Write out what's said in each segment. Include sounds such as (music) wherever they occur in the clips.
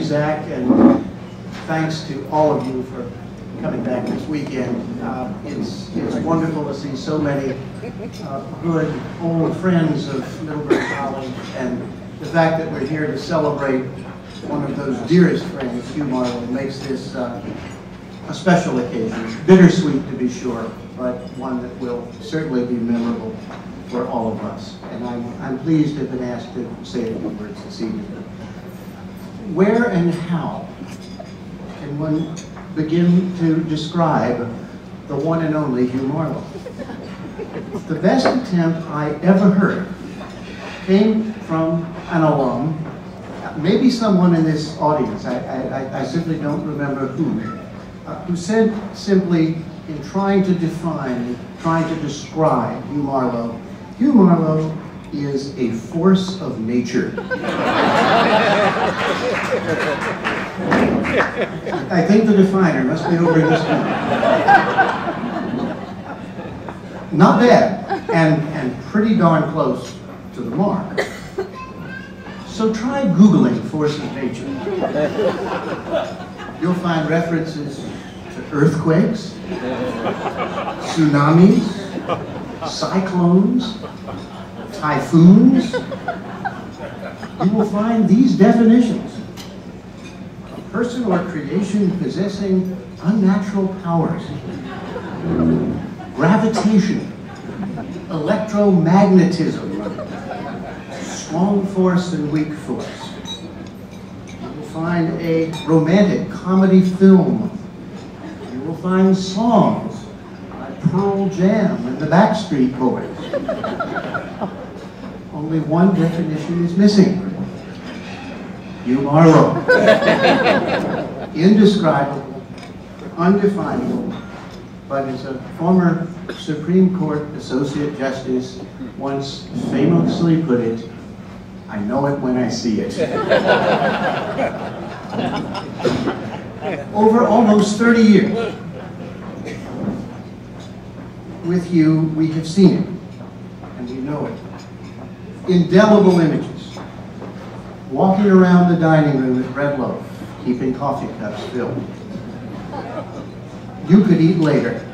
Zach, and thanks to all of you for coming back this weekend. Uh, It's, it's wonderful to see so many uh, good old friends of Middlebury College, and the fact that we're here to celebrate one of those dearest friends, Hugh Marlow, makes this uh, a special occasion. Bittersweet, to be sure, but one that will certainly be memorable for all of us. And I'm, I'm pleased to have been asked to say a few words this evening. Where and how can one begin to describe the one and only Hugh Marlow? The best attempt I ever heard came from an alum, maybe someone in this audience, I, I, I simply don't remember who, uh, who said simply, in trying to define, trying to describe Hugh Marlow, Hugh Marlow is a force of nature. I think the definer must be over this corner. Not bad, and, and pretty darn close to the mark. So try Googling force of nature. You'll find references to earthquakes, tsunamis, cyclones, typhoons. You will find these definitions. A person or creation possessing unnatural powers, gravitation, electromagnetism, strong force and weak force. You will find a romantic comedy film. You will find songs by Pearl Jam and the Backstreet Boys. Only one definition is missing. Hugh Marlow. Indescribable, undefinable, but as a former Supreme Court Associate Justice once famously put it, I know it when I see it. Over almost 30 years, with you, we have seen it, and we know it. Indelible images. Walking around the dining room at Bread Loaf, keeping coffee cups filled. You could eat later.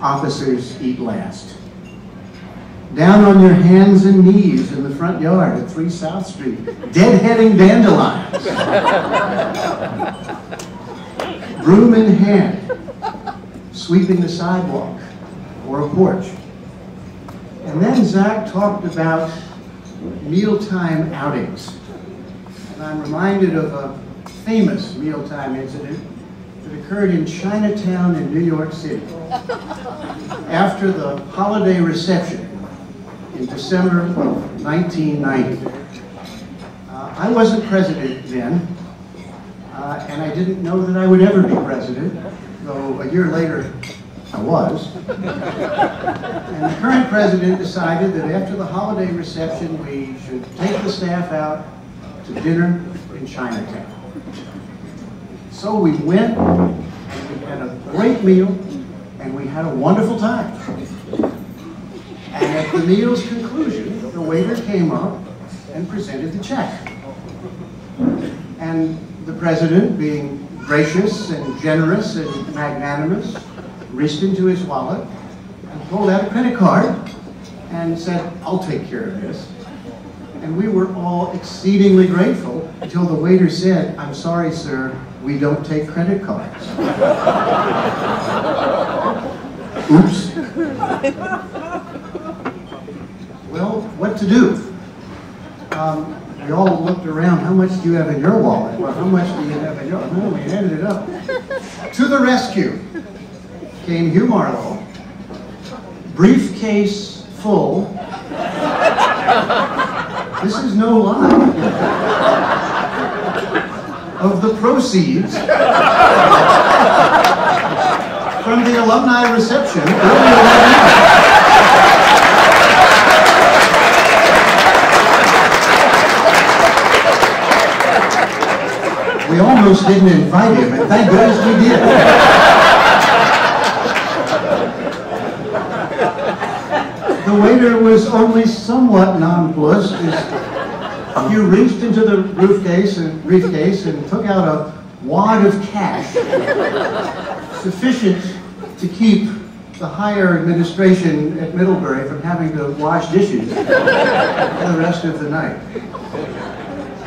Officers eat last. Down on your hands and knees in the front yard at 3 South Street, deadheading dandelions. Broom in hand, sweeping the sidewalk or a porch. And then Zach talked about mealtime outings. And I'm reminded of a famous mealtime incident that occurred in Chinatown in New York City. After the holiday reception in December of 1990. Uh, I wasn't president then, uh, and I didn't know that I would ever be president, though a year later I was. and the current president decided that after the holiday reception, we should take the staff out to dinner in Chinatown. So we went, and we had a great meal, and we had a wonderful time. And at the meal's conclusion, the waiter came up and presented the check. And the president, being gracious and generous and magnanimous, reached into his wallet and pulled out a credit card and said, I'll take care of this. And we were all exceedingly grateful until the waiter said, I'm sorry, sir, we don't take credit cards. (laughs) Oops. Well, what to do? Um, we all looked around, how much do you have in your wallet? Well, how much do you have in your, no, we added it up. to the rescue came Hugh Marlow, briefcase full. this is no lie. of the proceeds from the alumni reception. We almost didn't invite him, and thank goodness we did. Waiter was only somewhat nonplussed as Hugh (laughs) reached into the briefcase and, briefcase and took out a wad of cash sufficient to keep the higher administration at Middlebury from having to wash dishes for the rest of the night.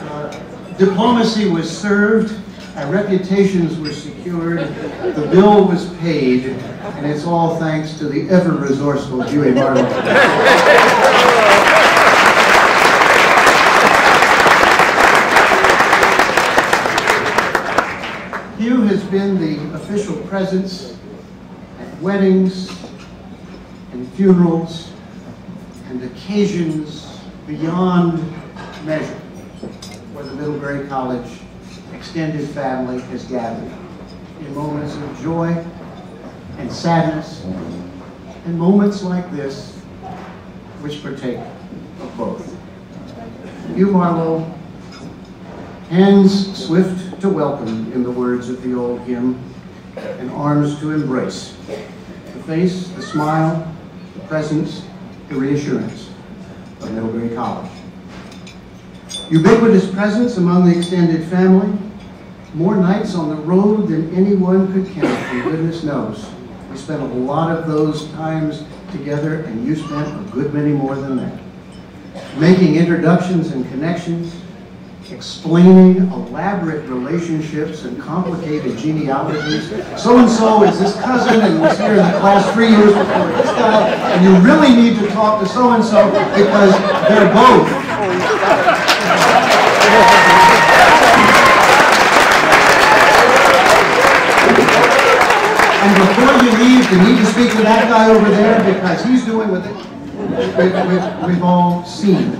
Uh, diplomacy was served, our reputations were secured, the bill was paid, and it's all thanks to the ever-resourceful Huey Marlow. Hugh has been the official presence at weddings and funerals and occasions beyond measure where the Middlebury College extended family has gathered in moments of joy and sadness and moments like this which partake of both. Hugh Marlow, hands swift to welcome in the words of the old hymn, and arms to embrace. The face, the smile, the presence, the reassurance of Middlebury College. Ubiquitous presence among the extended family, more nights on the road than anyone could count, and goodness knows. We spent a lot of those times together, and you spent a good many more than that. Making introductions and connections, explaining elaborate relationships and complicated genealogies. So-and-so is this cousin and was here in the class three years before this guy, and you really need to talk to so-and-so because they're both. And before you leave, you need to speak to that guy over there because he's doing what we, we've all seen.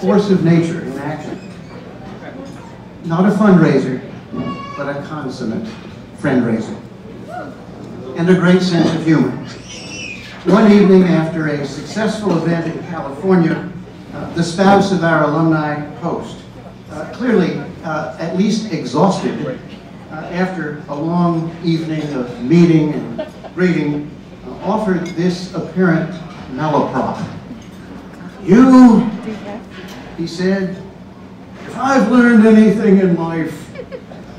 Force of nature in action. Not a fundraiser, but a consummate friend raiser. And a great sense of humor. One evening after a successful event in California, uh, the spouse of our alumni host, uh, clearly uh, at least exhausted after a long evening of meeting and greeting, offered this apparent malaprop. You, he said, if I've learned anything in life,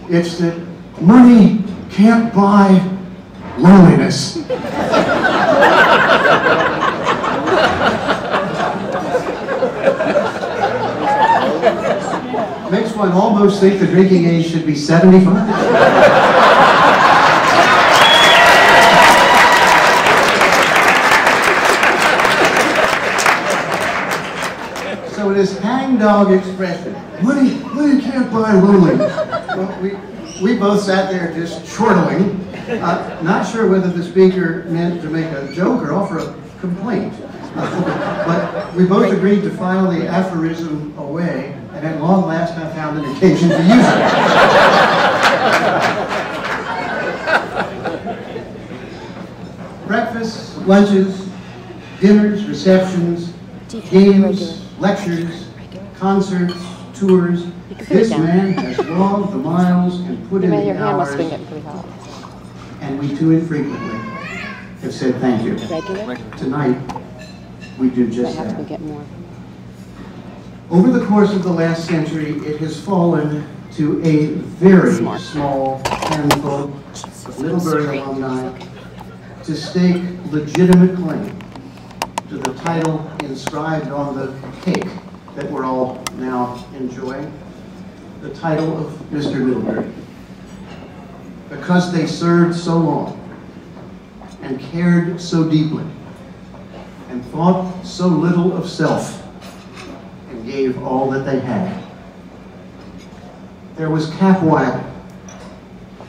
it's that money can't buy loneliness. (laughs) Makes one almost think the drinking age should be 75. So it is hangdog expression. Money, money can't buy loneliness. Well, we, we both sat there just chortling, uh, not sure whether the speaker meant to make a joke or offer a complaint. (laughs) but we both agreed to file the aphorism away, and at long last I found an occasion to use it. (laughs) Breakfasts, lunches, dinners, receptions, games, lectures, concerts, tours. You can put it This man has logged the miles and put in the hours, be getting pretty hot. and we too infrequently have said thank you. Regular? Tonight, we do I just have to that. Over the course of the last century, it has fallen to a very small handful of Middlebury alumni to stake legitimate claim to the title inscribed on the cake that we're all now enjoying, the title of Mr. Middlebury. Because they served so long and cared so deeply and thought so little of self gave all that they had. There was Cap Wiley,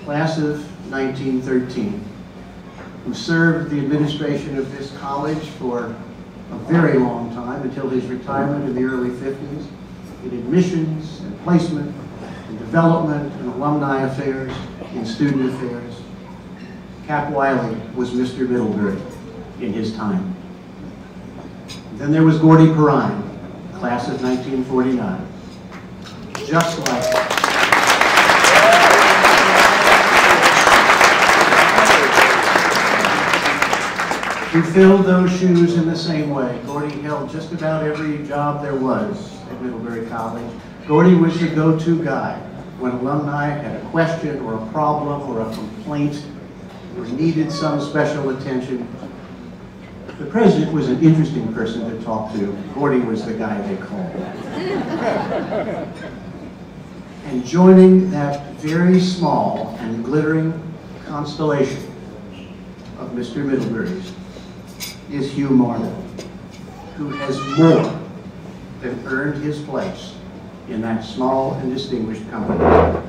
class of 1913, who served the administration of this college for a very long time until his retirement in the early 50s in admissions and placement and development and alumni affairs and student affairs. Cap Wiley was Mr. Middlebury in his time. Then there was Gordy Perrine, class of 1949. Just like He filled those shoes in the same way. Gordy held just about every job there was at Middlebury College. Gordy was the go-to guy when alumni had a question or a problem or a complaint or needed some special attention. The president was an interesting person to talk to. Gordy was the guy they called. and joining that very small and glittering constellation of Mr. Middlebury's is Hugh Marlow, who has more than earned his place in that small and distinguished company.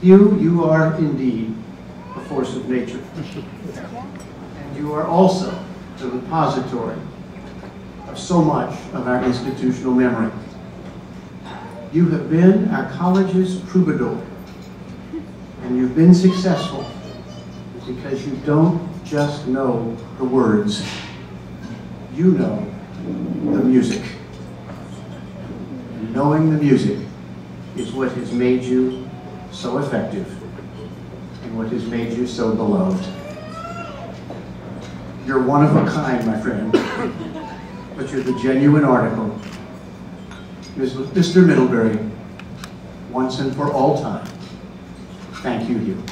Hugh, you are indeed a force of nature. And you are also the repository of so much of our institutional memory. You have been our college's troubadour, and you've been successful because you don't just know the words, you know the music. And knowing the music is what has made you so effective and what has made you so beloved. You're one of a kind, my friend, but you're the genuine article. Mr. Middlebury, once and for all time, thank you, Hugh.